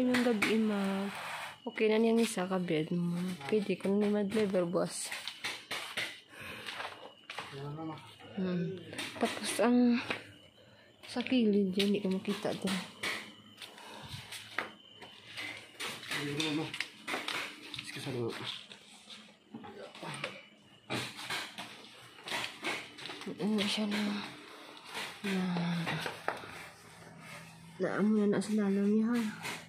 tayo ng gabi, ma. Okay na niyang isa ka bed mo. Pwede ko na ni madlever, boss. Hmm. Tapos ang sa kilid dyan, hindi ko makita din. Sige sa loob. Ano siya na na naamo na na sa lalo niya ha.